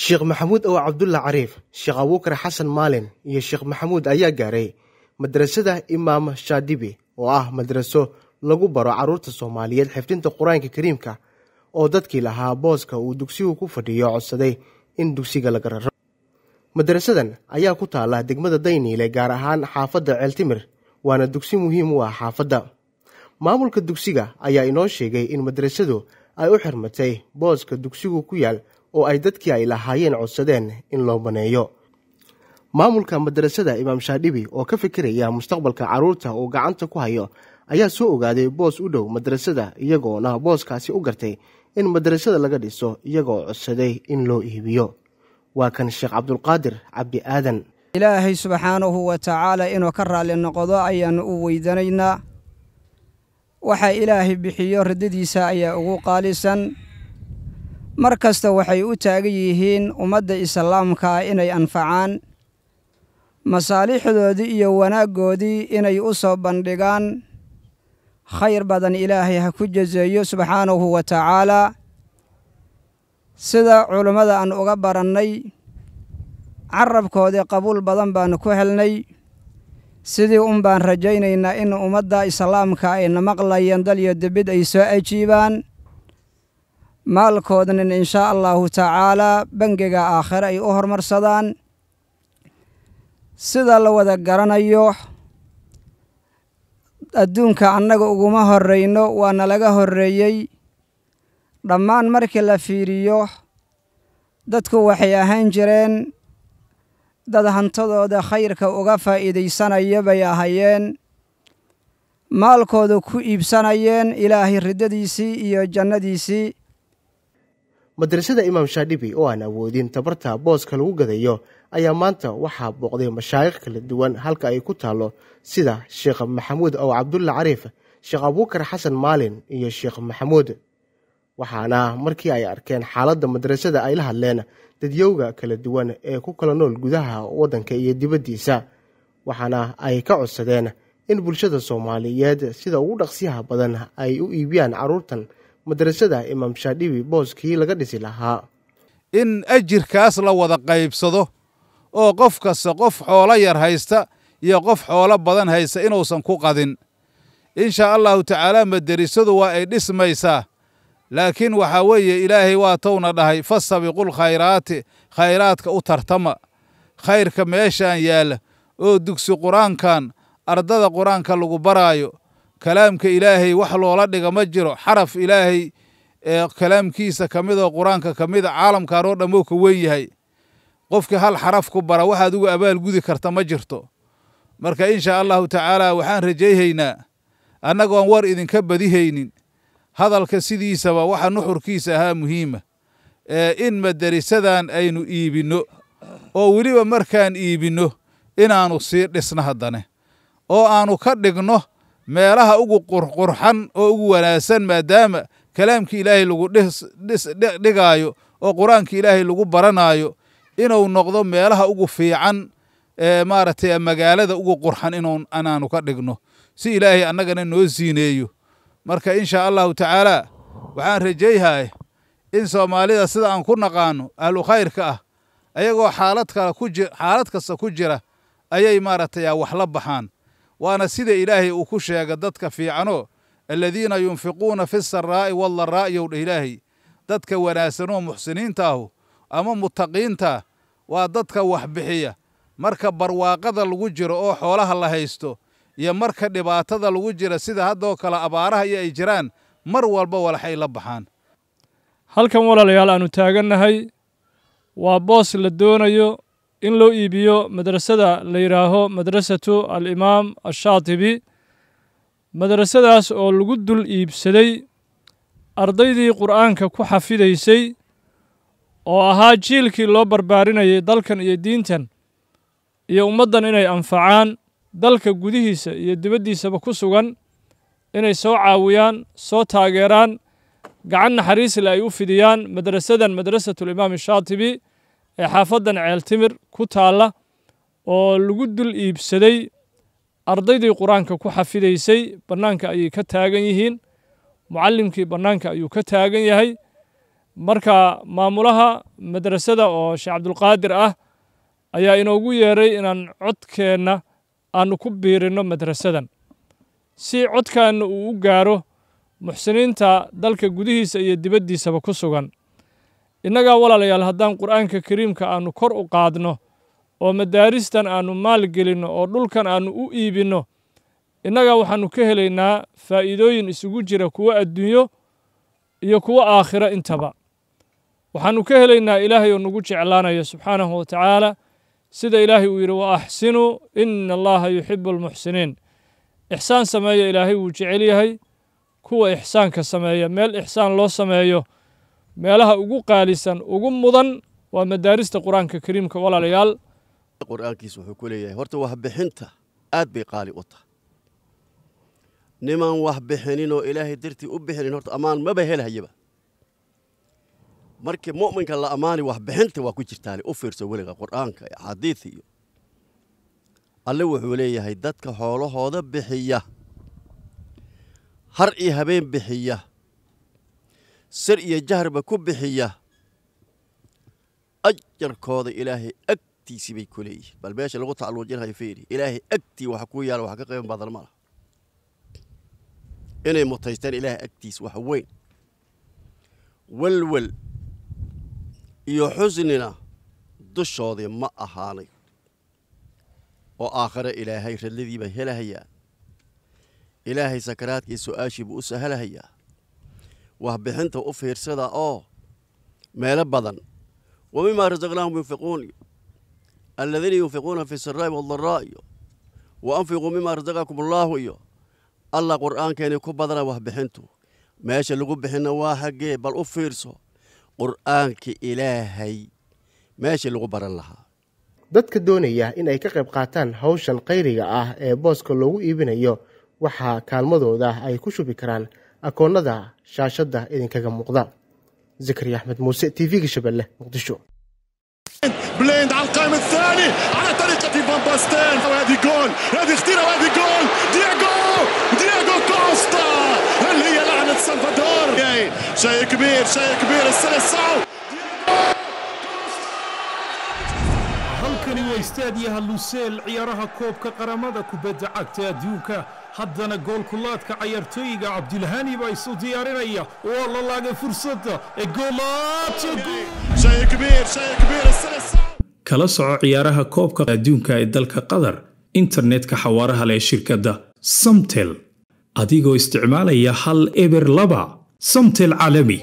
sheekh maxamuud ow cabdulla cariif sheekh abuukar xasan maalin iyo sheekh maxamuud ayaa gaaray madrasada imaam shaadibi oo ah madraso lagu baro carruurta soomaaliyeed xifdinta qur'aanka kariimka oo dadkii lahaa booska uu dugsigu ku fadhiyo codsaday in dugsiga laga raro. Madrasadan ayaa ku taala degmada dayniile gaar ahaan xaafadda ceeltimir waana dugsi muhiim u ah xaafadda. Maamulka dugsiga ayaa inoo sheegay in madrasadu ay u xirmatay booska dugsigu ku yaal oo ay dadkii ay lahaayeen codsadeen in loo baneeyo. Maamulka madrasada imaam shaadhibi oo ka fikiraya mustaqbalka carruurta uu gacanta ku hayo ayaa soo ogaaday boos u dhow madrasada iyagoona booskaasi u gartay in madrasada laga dhiso iyagoo codsaday in loo iibiyo. Waa kan sheekh cabdulqaadir cabdi aadan. Ilaahay subxaanahu wa tacaala inuu ka raalli noqdo ayaannu u weydanaynaa. Waxa ilaahay bixiyo riddadiisa ayaa ugu qaalisan mar kasta waxay u taagan yihiin ummadda islaamka inay anfacaan masaalixdoodii iyo wanaaggoodii inay u soo bandhigaan. Khayr badan ilaahay ha ku jaseeyo subxaanahu wa tacaalaa sida culummada aan uga barannay carabkoodii qabuul badan baannu ku helnay. Sidii un baan rajaynaynaa in ummadda islaamka ayna maqlayeen dal iyo debid ay soo ajiibaan maalkoodnan inshaa allahu tacaalaa bangiga aakhire ay u hormarsadaan. Sida la wada garanayo adduunka annaga uguma horrayno waana laga horreeyey. Dhammaan markii la fiiriyo dadku waxay ahaan jireen dad hantadooda khayrka uga faa'iidaysanaya bay ahayeen maalkooda ku iibsanayeen ilaahay riddadiisii iyo jannadiisii madrasada imaam shaadhibi oo aan awoodin tabarta booska lagu gadayo ayaa maanta waxaa booqday mashaayikh kala duwan halka ay ku taallo sida sheekh maxamuud ow cabdulla cariif sheekh abuukar xasan maalin iyo sheekh maxamuud. Waxaana markii ay arkeen xaaladda madrasada ay la hadleen dadyowga kala duwan ee ku kala nool gudaha waddanka iyo dibaddiisa. Waxaana ay ka codsadeen in bulshada soomaaliyeed sida ugu dhaqsiyaha badan ay u iibiyaan carruurtan madrasada imaam shaadhibi booskii laga dhisi lahaa. In ajirkaas la wada qaybsado oo qof kasta qof xoolo yar haysta iyo qof xoolo badan haysta inuusan ku qadin. Inshaa allahu tacaala maderisadu waa ay dhismaysaa. Laakiin waxaa weeye ilaahay waa towna dhahay fastabiqul khayraati khayraadka u tartama. Khayrka meeshaan yaalla oo dugsi qur'aankan ardada qur'aanka lagu baraayo kalaamka ilaahay wax loola dhiga ma jiro. Xaraf ilaahay kalaamkiisa ka mid oo qur'aanka ka mida caalamkan oo dhammoo ka wen yahay. Qofkii hal xaraf ku bara waxaad ugu abaalgudi karta ma jirto. Marka inshaa allahu tacaala waxaan rajayhaynaa annagoon war idinka badihaynin. Hadalka sidiisaba waxa nuxurkiisa ahaa muhiima in madarisadan aynu iibinno oo weliba markaan iibinno inaannu sii dhisno haddane. Oo aannu ka dhigno meelaha ugu qurqurxan oo ugu wanaagsan maadaama kalaamkii ilaahay lagu dhigaayo oo qur'aanka ilaahay lagu baranaayo inuu noqdo meelaha ugu fiican ee maaragtay magaalada ugu qurxan inuu inaannu ka dhigno. Si ilaahay annagana noo siineeyo. Marka inshaa allahu tacaalaa waxaan rajayhay in soomaalida sida aan ku naqaano ahlu khayrka ah ayagoo xaalad kasta ku jira ayay maaragtay wax la baxaan waana sida ilaahay uu ku sheega dadka fiicanoo aladiina yunfiquuna fi saraa'i waldaraa'i yow dheh ilaahay dadka wanaagsanoo muxsiniinta ahu ama mutaqiinta waa dadka wax bixiya marka barwaaqada lagu jiro oo xoolaha la haysto iyo marka dhibaatada lagu jira sida haddoo kale abaaraha iyo ay jiraan mar walba walaxay la baxaan. Halkan walaalayaal aannu taagannahay waa boos la doonayo in loo iibiyo madrasada la yidhaaho madrasatu alimaam ashaatibi madrasadaas oo lagu dul iibsaday ardaydii qur'aanka ku xafidaysay oo ahaa jiilkii loo barbaarinayay dalkan iyo diintan iyo ummaddan inay anfacaan dalka gudihiisa iyo dibaddiisaba ku sugan inay soo caawiyaan soo taageeraan gacan naxariisle ay u fidiyaan madrasadan madrasatulimaam shaatibi ee xaafaddan ceeltimir ku taalla oo lagu dul iibsaday ardaydii qur'aanka ku xafidaysay bannaanka ayay ka taagan yihiin mucallimkii bannaanka ayuu ka taagan yahay. Marka maamulaha madrasada oo sheekh cabdulqaadir ah ayaa inoogu yeeray inaan codkeenna aanu ku biirinno madrasadan. Si codkaanna uu u gaaro muxsiniinta dalka gudihiisa iyo dibaddiisaba ku sugan innagaa walaalayaal haddaan qur'aanka kariimka aannu kor u qaadno oo madaaristan aannu maalgelinno oo dhulkan aannu u iibinno innagaa waxaannu ka helaynaa faa'iidooyin isugu jira kuwo adduunyo iyo kuwo aakhiro intaba. Waxaannu ka helaynaa ilaahay oo nagu jeclaanaya subxaanahu wa tacaala. Sida ilaahay uu yidhi wa axsinuu ina allaha yuxibu almuxsiniin ixsaan sameeya ilaahay wuu jecel yahay. Kuwa ixsaanka sameeya meel ixsaan loo sameeyo meelaha ugu qaalisan ugu mudan waa madaarista qur'aanka kariimka walaalayaal. Qur'aankiisa wuxuu ku leeyahay horta waxbixinta aad bay qaali u tahay. Nimaan wax bixinin oo ilaahay dartii u bixinin horta ammaan maba helhayaba markii mu'minka la ammaani waxbixinta waa ku jirtaale u fiirso weliga qur'aanka axaadiid iyo. Alle wuxuu leeyahay dadka xoolahooda bixiya har iyo habeen bixiya sir iyo jahrba ku bixiya. Ajarkooda ilaahay agtiisii bay ku leeyihiin bal meesha lagu tacluujinhayo fiiri ilaahay agtii waxa ku yaalla wax ka qiimo badan ma laha. Inay mutaysteen ilaahay agtiis wax weyn. Welwel iyo xusnina dushoodii ma ahaanay. Oo aakhare ilaahay radladii bay helahayaan ilaahay sakaraadkii su'aashii buu u sahlahayaa waxbixinta u fiirsada oo meelo badan. Wa mimaa rasaqnaahum yunfiquun. Aladiina yunfiquuna fi saraa'i waaldaraa'i wa anfiquu mimaa rasaqakum allaahu iyo allah qur'aankeenii ku badana waxbixintu meesha lagu bixinna waa xaggee bal u fiirso qur'aanka ilaahay. Meeshii lagu baran lahaa. Dadka doonaya in ay ka qayb qaataan hawshan khayriga ah ee booska loogu iibinayo waxaa kaalmadooda ay ku shubi karaan akoonnada shaashadda idinkaga muuqda. Zakariya axmed muuse t v-ga shabeelle muqdisho. بليند على القائم الثاني على طريقة فان باستين وهذه جول هذه خطيرة وهذه جول. دياغو دياغو كوستا هل هي لعنة سلفادور. شيء كبير شيء كبير السلسعو halkani waa istaadiyaha luseel ciyaaraha koobka qaramada kubadda cagta adduunka. Haddana goolkulaadka cayaartooyiga cabdilhani baa isu diyaarinaya. Oo la laagay fursadda ee goolaadkala soco ciyaaraha koobka adduunka ee dalka qatar internetka xawaaraha leh shirkadda samtel adigoo isticmaalaya hal eber laba samtel caalami